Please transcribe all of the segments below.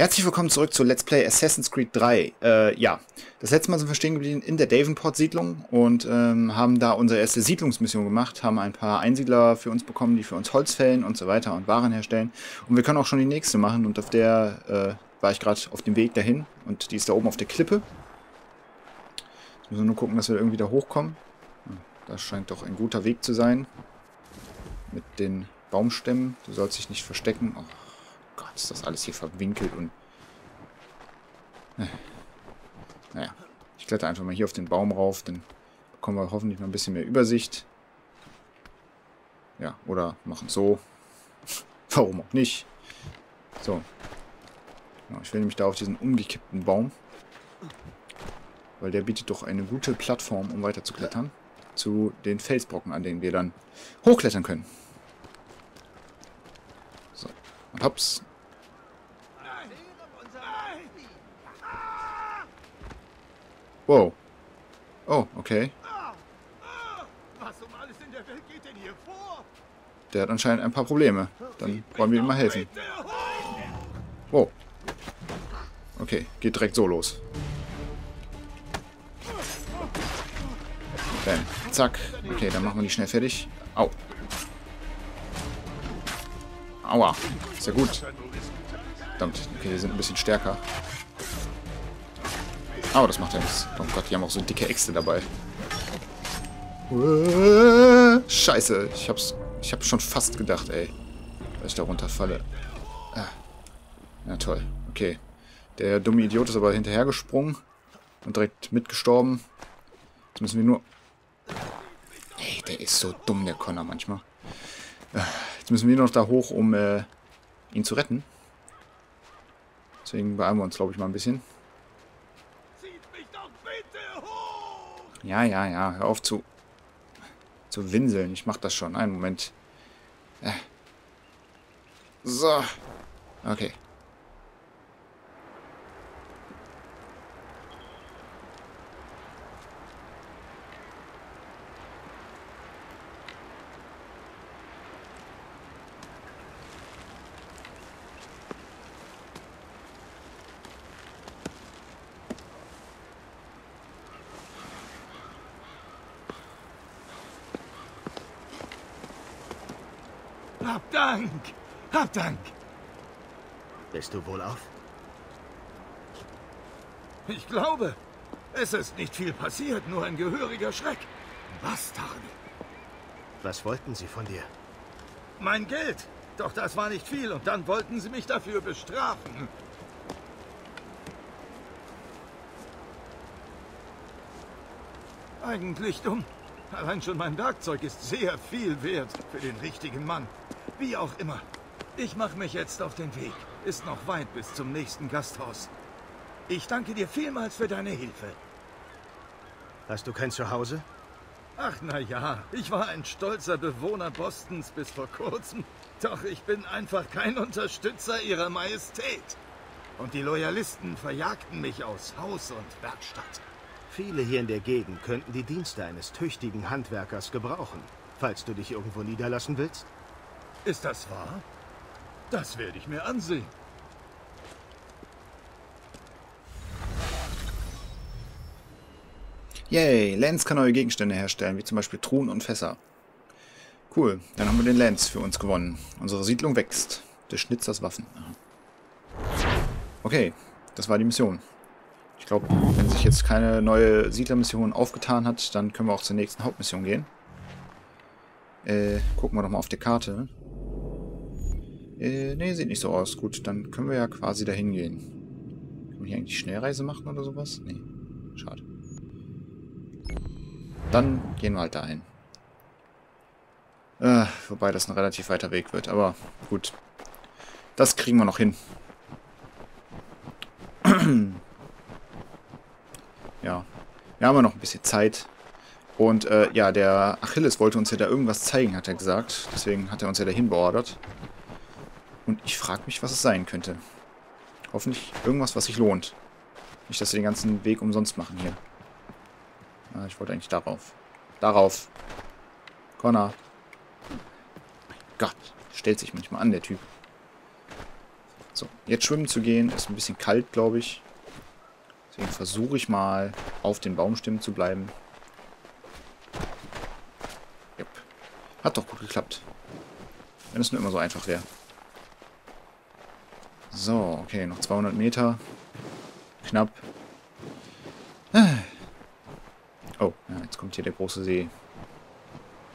Herzlich willkommen zurück zu Let's Play Assassin's Creed 3. Äh, ja, das letzte Mal sind wir stehen geblieben in der Davenport-Siedlung und ähm, haben da unsere erste Siedlungsmission gemacht, haben ein paar Einsiedler für uns bekommen, die für uns Holz fällen und so weiter und Waren herstellen. Und wir können auch schon die nächste machen und auf der äh, war ich gerade auf dem Weg dahin und die ist da oben auf der Klippe. Jetzt müssen wir nur gucken, dass wir irgendwie da hochkommen. Das scheint doch ein guter Weg zu sein. Mit den Baumstämmen. Du sollst dich nicht verstecken. Oh ist das alles hier verwinkelt und... Naja, ich kletter einfach mal hier auf den Baum rauf, dann bekommen wir hoffentlich mal ein bisschen mehr Übersicht. Ja, oder machen so. Warum auch nicht? So. Ich will nämlich da auf diesen umgekippten Baum. Weil der bietet doch eine gute Plattform, um weiter zu klettern. Zu den Felsbrocken, an denen wir dann hochklettern können. So. Und hops. Wow. Oh, okay. Was um alles in der Welt geht denn hier vor? Der hat anscheinend ein paar Probleme. Dann wollen wir ihm mal helfen. Wow. Okay, geht direkt so los. Bam. Zack. Okay, dann machen wir die schnell fertig. Au. Aua. Ist ja gut. Verdammt. Okay, die sind ein bisschen stärker. Aber das macht ja nichts. Oh Gott, die haben auch so dicke Äxte dabei. Scheiße, ich hab's, ich hab's schon fast gedacht, ey. Dass ich da runterfalle. Ah. Ja, toll. Okay. Der dumme Idiot ist aber hinterhergesprungen. Und direkt mitgestorben. Jetzt müssen wir nur... Ey, der ist so dumm, der Connor manchmal. Ah, jetzt müssen wir noch da hoch, um äh, ihn zu retten. Deswegen beeilen wir uns, glaube ich, mal ein bisschen. Ja, ja, ja. Hör auf zu, zu winseln. Ich mach das schon. Einen Moment. Äh. So. Okay. Hab Dank! Hab Dank! Bist du wohlauf? Ich glaube, es ist nicht viel passiert, nur ein gehöriger Schreck. Bastarde. Was wollten sie von dir? Mein Geld. Doch das war nicht viel und dann wollten sie mich dafür bestrafen. Eigentlich dumm. Allein schon mein Werkzeug ist sehr viel wert für den richtigen Mann. Wie auch immer. Ich mache mich jetzt auf den Weg. Ist noch weit bis zum nächsten Gasthaus. Ich danke dir vielmals für deine Hilfe. Hast du kein Zuhause? Ach na ja, ich war ein stolzer Bewohner Bostons bis vor kurzem. Doch ich bin einfach kein Unterstützer ihrer Majestät. Und die Loyalisten verjagten mich aus Haus und Werkstatt. Viele hier in der Gegend könnten die Dienste eines tüchtigen Handwerkers gebrauchen, falls du dich irgendwo niederlassen willst. Ist das wahr? Das werde ich mir ansehen. Yay, Lance kann neue Gegenstände herstellen, wie zum Beispiel Truhen und Fässer. Cool, dann haben wir den Lance für uns gewonnen. Unsere Siedlung wächst. Des Schnitzers Waffen. Okay, das war die Mission. Ich glaube, wenn sich jetzt keine neue Siedlermission aufgetan hat, dann können wir auch zur nächsten Hauptmission gehen. Äh, gucken wir doch mal auf die Karte. Äh, nee, sieht nicht so aus. Gut, dann können wir ja quasi dahin gehen. Können wir hier eigentlich Schnellreise machen oder sowas? Nee, schade. Dann gehen wir halt dahin. Äh, wobei das ein relativ weiter Weg wird, aber gut. Das kriegen wir noch hin. ja. Wir haben ja noch ein bisschen Zeit. Und äh, ja, der Achilles wollte uns ja da irgendwas zeigen, hat er gesagt. Deswegen hat er uns ja dahin beordert. Und ich frage mich, was es sein könnte. Hoffentlich irgendwas, was sich lohnt. Nicht, dass wir den ganzen Weg umsonst machen hier. Ah, ich wollte eigentlich darauf. Darauf. Connor. Mein Gott. Stellt sich manchmal an, der Typ. So, jetzt schwimmen zu gehen, ist ein bisschen kalt, glaube ich. Deswegen versuche ich mal, auf den Baumstämmen zu bleiben. Yep. Hat doch gut geklappt. Wenn es nur immer so einfach wäre. So, okay, noch 200 Meter. Knapp. Oh, ja, jetzt kommt hier der große See.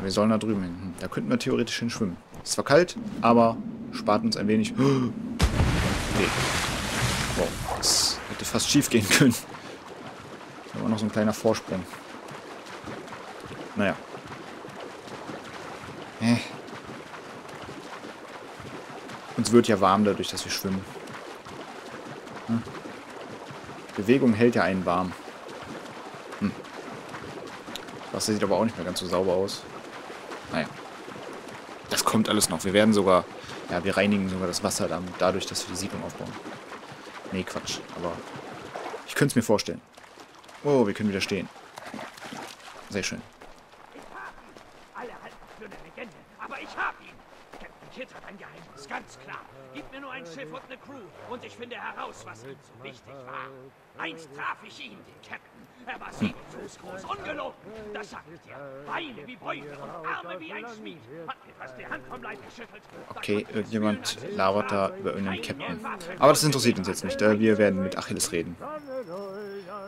Wir sollen da drüben hin. Hm, da könnten wir theoretisch hin schwimmen. Ist zwar kalt, aber spart uns ein wenig... Nee. Wow, das hätte fast schief gehen können. Aber noch so ein kleiner Vorsprung. Naja. Äh. Wird ja warm dadurch, dass wir schwimmen. Hm. Bewegung hält ja einen warm. Hm. Wasser sieht aber auch nicht mehr ganz so sauber aus. Naja. Das kommt alles noch. Wir werden sogar, ja, wir reinigen sogar das Wasser dann dadurch, dass wir die Siedlung aufbauen. Nee, Quatsch. Aber ich könnte es mir vorstellen. Oh, wir können wieder stehen. Sehr schön. Alle halten für eine Legende, aber ich hab ihn. Kidd hat ein Geheimnis, ganz klar. Gib mir nur ein Schiff und eine Crew und ich finde heraus, was ihm so wichtig war. Einst traf ich ihn, den Captain. Er war sieben Fuß groß, ungelogen. Das sag ich dir. Beine wie Bäume und Arme wie ein Schmied. Hat mir fast die Hand vom Leib geschüttelt. Okay, irgendjemand labert da über irgendeinen Captain. Aber das interessiert uns jetzt nicht. äh, Wir werden mit Achilles reden.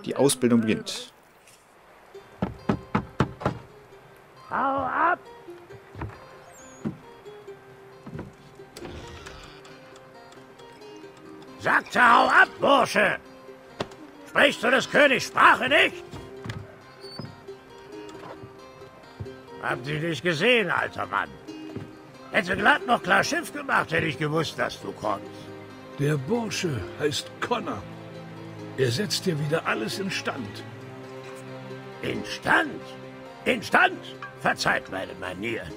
Die Ausbildung beginnt. Hau ab! Sagte, hau ab, Bursche! Sprichst du des Königs Sprache nicht? Hab dich nicht gesehen, alter Mann. Hätte glatt noch klar Schiff gemacht, hätte ich gewusst, dass du kommst. Der Bursche heißt Connor. Er setzt dir wieder alles instand. Instand? Instand? Verzeiht meine Manieren.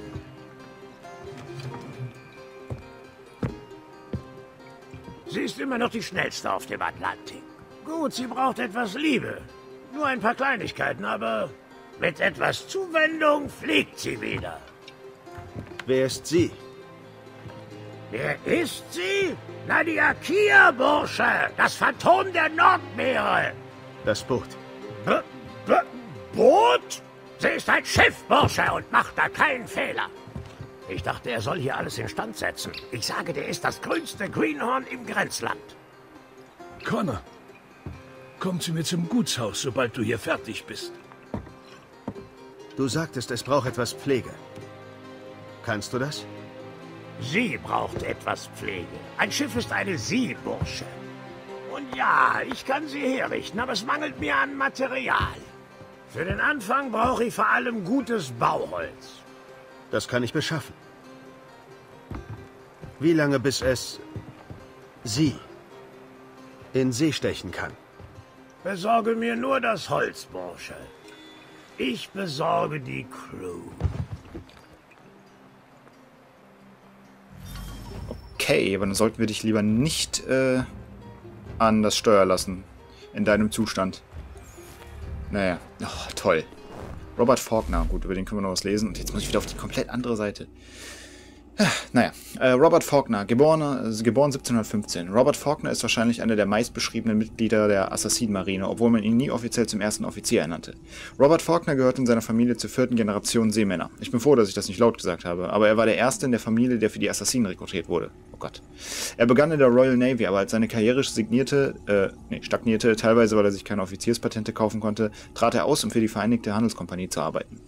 Sie ist immer noch die schnellste auf dem Atlantik. Gut, sie braucht etwas Liebe. Nur ein paar Kleinigkeiten, aber mit etwas Zuwendung fliegt sie wieder. Wer ist sie? Wer ist sie? Na, die Akia, Bursche! Das Phantom der Nordmeere! Das Boot. B B Boot? Sie ist ein Schiff, Bursche, und macht da keinen Fehler. Ich dachte, er soll hier alles instand setzen. Ich sage, der ist das grünste Greenhorn im Grenzland. Connor, komm zu mir zum Gutshaus, sobald du hier fertig bist. Du sagtest, es braucht etwas Pflege. Kannst du das? Sie braucht etwas Pflege. Ein Schiff ist eine Sie, Bursche. Und ja, ich kann sie herrichten, aber es mangelt mir an Material. Für den Anfang brauche ich vor allem gutes Bauholz. Das kann ich beschaffen. Wie lange bis es sie in See stechen kann? Besorge mir nur das Holz, Bursche. Ich besorge die Crew. Okay, aber dann sollten wir dich lieber nicht äh, an das Steuer lassen. In deinem Zustand. Naja, oh, toll. Robert Faulkner, gut, über den können wir noch was lesen. Und jetzt muss ich wieder auf die komplett andere Seite. Naja, äh, Robert Faulkner, geboren, äh, geboren 1715. Robert Faulkner ist wahrscheinlich einer der meistbeschriebenen Mitglieder der Assassinenmarine, obwohl man ihn nie offiziell zum ersten Offizier ernannte. Robert Faulkner gehört in seiner Familie zur vierten Generation Seemänner. Ich bin froh, dass ich das nicht laut gesagt habe, aber er war der Erste in der Familie, der für die Assassinen rekrutiert wurde. Oh Gott. Er begann in der Royal Navy, aber als seine Karriere signierte, äh, nee, stagnierte, teilweise weil er sich keine Offizierspatente kaufen konnte, trat er aus, um für die Vereinigte Handelskompanie zu arbeiten.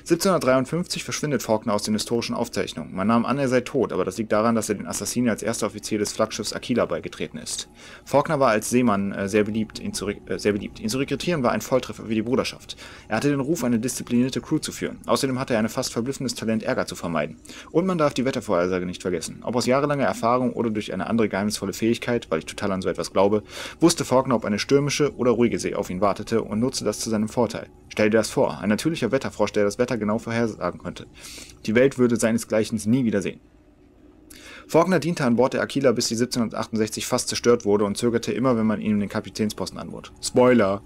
1753 verschwindet Faulkner aus den historischen Aufzeichnungen. Man nahm an, er sei tot, aber das liegt daran, dass er den Assassinen als erster Offizier des Flaggschiffs Aquila beigetreten ist. Faulkner war als Seemann äh, sehr, beliebt, ihn zu, äh, sehr beliebt. Ihn zu rekrutieren war ein Volltreffer für die Bruderschaft. Er hatte den Ruf, eine disziplinierte Crew zu führen. Außerdem hatte er ein fast verblüffendes Talent, Ärger zu vermeiden. Und man darf die Wettervorhersage nicht vergessen. Ob aus jahrelanger Erfahrung oder durch eine andere geheimnisvolle Fähigkeit, weil ich total an so etwas glaube, wusste Faulkner, ob eine stürmische oder ruhige See auf ihn wartete und nutzte das zu seinem Vorteil. Stell dir das vor, ein natürlicher Wetterfrosch, der das Wetter genau vorhersagen könnte. Die Welt würde seinesgleichen nie wiedersehen. Faulkner diente an Bord der Aquila, bis sie 1768 fast zerstört wurde und zögerte immer, wenn man ihm den Kapitänsposten anbot. Spoiler!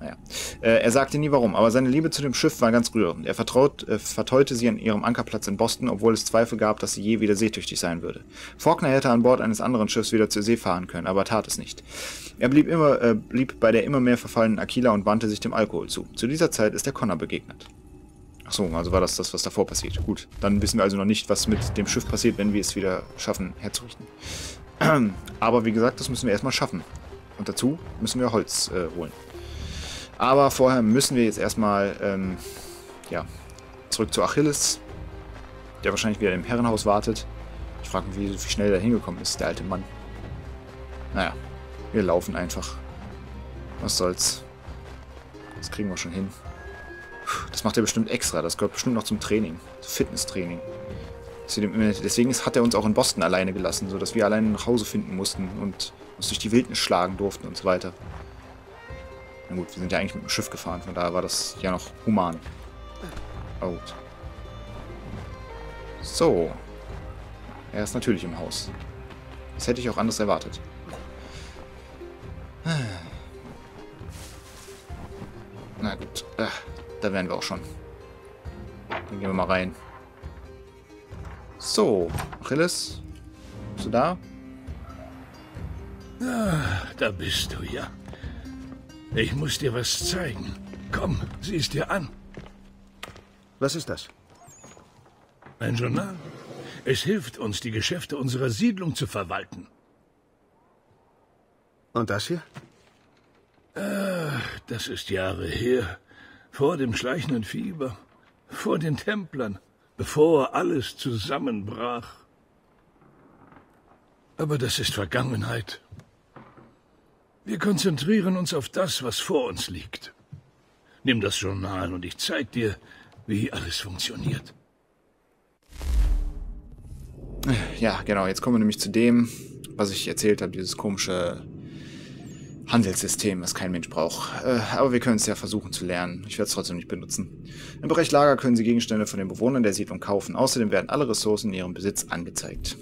Naja. Äh, er sagte nie warum, aber seine Liebe zu dem Schiff war ganz rührend. Er vertraut, äh, verteute sie an ihrem Ankerplatz in Boston, obwohl es Zweifel gab, dass sie je wieder seetüchtig sein würde. Faulkner hätte an Bord eines anderen Schiffs wieder zur See fahren können, aber tat es nicht. Er blieb, immer, äh, blieb bei der immer mehr verfallenen Aquila und wandte sich dem Alkohol zu. Zu dieser Zeit ist er Connor begegnet. Achso, also war das das, was davor passiert. Gut, dann wissen wir also noch nicht, was mit dem Schiff passiert, wenn wir es wieder schaffen, herzurichten. Aber wie gesagt, das müssen wir erstmal schaffen. Und dazu müssen wir Holz äh, holen. Aber vorher müssen wir jetzt erstmal ähm, ja, zurück zu Achilles, der wahrscheinlich wieder im Herrenhaus wartet. Ich frage mich, wie, wie schnell er hingekommen ist, der alte Mann. Naja, wir laufen einfach. Was soll's. Das kriegen wir schon hin. Das macht er bestimmt extra. Das gehört bestimmt noch zum Training. Fitnesstraining. Deswegen hat er uns auch in Boston alleine gelassen, sodass wir alleine nach Hause finden mussten und uns durch die Wildnis schlagen durften und so weiter. Na gut, wir sind ja eigentlich mit dem Schiff gefahren, von daher war das ja noch human. Oh. So. Er ist natürlich im Haus. Das hätte ich auch anders erwartet. Na gut, äh, da wären wir auch schon. Dann gehen wir mal rein. So, Achilles, bist du da? Ah, da bist du ja. Ich muss dir was zeigen. Komm, sieh es dir an. Was ist das? Ein Journal. Es hilft uns, die Geschäfte unserer Siedlung zu verwalten. Und das hier? Ah, das ist Jahre her. Vor dem schleichenden Fieber. Vor den Templern. Bevor alles zusammenbrach. Aber das ist Vergangenheit. Wir konzentrieren uns auf das, was vor uns liegt. Nimm das Journal und ich zeig dir, wie alles funktioniert. Ja, genau. Jetzt kommen wir nämlich zu dem, was ich erzählt habe, dieses komische Handelssystem, was kein Mensch braucht. Äh, aber wir können es ja versuchen zu lernen. Ich werde es trotzdem nicht benutzen. Im Bereich Lager können Sie Gegenstände von den Bewohnern der Siedlung kaufen. Außerdem werden alle Ressourcen in ihrem Besitz angezeigt.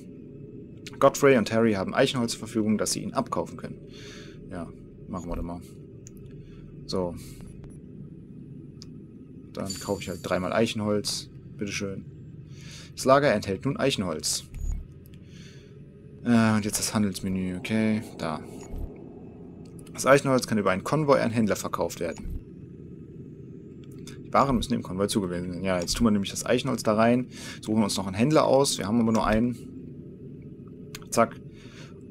Godfrey und Harry haben Eichenholz zur Verfügung, das sie ihnen abkaufen können. Ja, machen wir das mal. So. Dann kaufe ich halt dreimal Eichenholz. Bitteschön. Das Lager enthält nun Eichenholz. Äh, und jetzt das Handelsmenü. Okay, da. Das Eichenholz kann über einen Konvoi an Händler verkauft werden. Die Waren müssen dem Konvoi zugewiesen werden. Ja, jetzt tun wir nämlich das Eichenholz da rein, suchen uns noch einen Händler aus. Wir haben aber nur einen. Zack.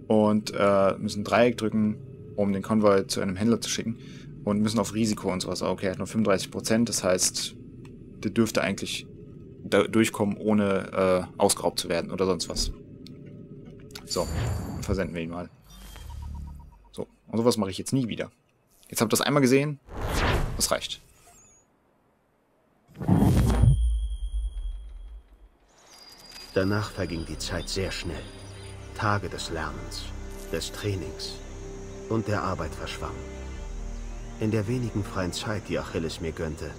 Und äh, müssen Dreieck drücken, um den Konvoi zu einem Händler zu schicken. Und müssen auf Risiko und sowas. Okay, er hat nur 35%, das heißt, der dürfte eigentlich durchkommen, ohne äh, ausgeraubt zu werden oder sonst was. So, versenden wir ihn mal. So, und sowas mache ich jetzt nie wieder. Jetzt habt ihr das einmal gesehen. Das reicht. Danach verging die Zeit sehr schnell. Tage des Lernens, des Trainings und der Arbeit verschwammen. In der wenigen freien Zeit, die Achilles mir gönnte,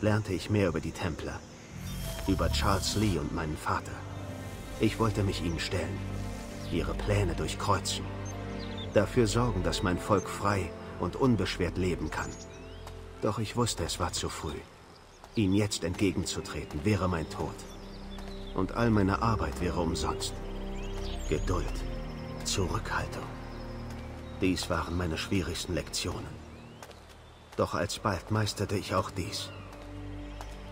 lernte ich mehr über die Templer, über Charles Lee und meinen Vater. Ich wollte mich ihnen stellen, ihre Pläne durchkreuzen, dafür sorgen, dass mein Volk frei und unbeschwert leben kann. Doch ich wusste, es war zu früh. Ihnen jetzt entgegenzutreten, wäre mein Tod. Und all meine Arbeit wäre umsonst. Geduld, Zurückhaltung. Dies waren meine schwierigsten Lektionen. Doch alsbald meisterte ich auch dies.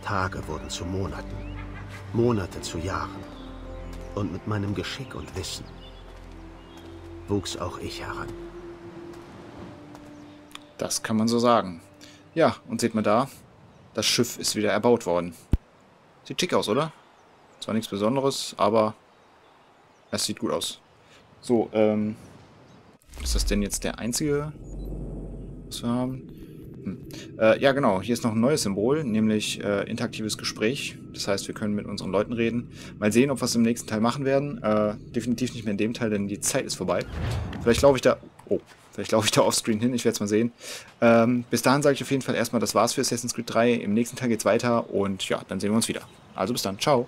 Tage wurden zu Monaten, Monate zu Jahren. Und mit meinem Geschick und Wissen wuchs auch ich heran. Das kann man so sagen. Ja, und seht mal da, das Schiff ist wieder erbaut worden. Sieht schick aus, oder? Zwar nichts Besonderes, aber es sieht gut aus. So, ähm, ist das denn jetzt der einzige, was wir haben? Hm. Äh, ja, genau. Hier ist noch ein neues Symbol, nämlich äh, interaktives Gespräch. Das heißt, wir können mit unseren Leuten reden. Mal sehen, ob wir es im nächsten Teil machen werden. Äh, definitiv nicht mehr in dem Teil, denn die Zeit ist vorbei. Vielleicht laufe ich da... Oh, vielleicht laufe ich da offscreen hin. Ich werde es mal sehen. Ähm, bis dahin sage ich auf jeden Fall erstmal, das war's für Assassin's Creed 3. Im nächsten Teil geht's weiter und ja, dann sehen wir uns wieder. Also bis dann. Ciao.